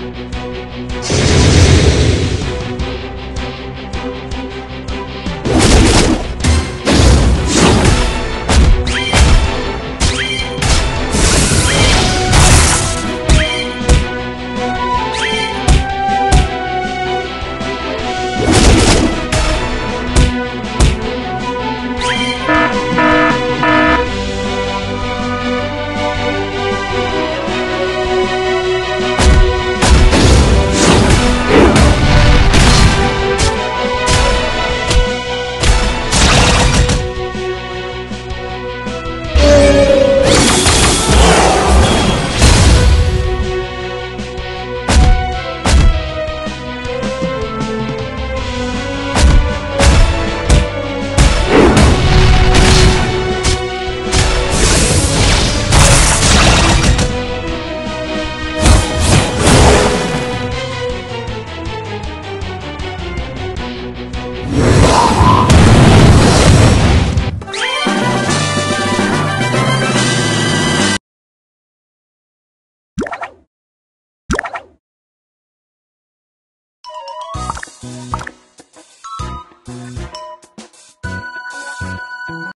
you Música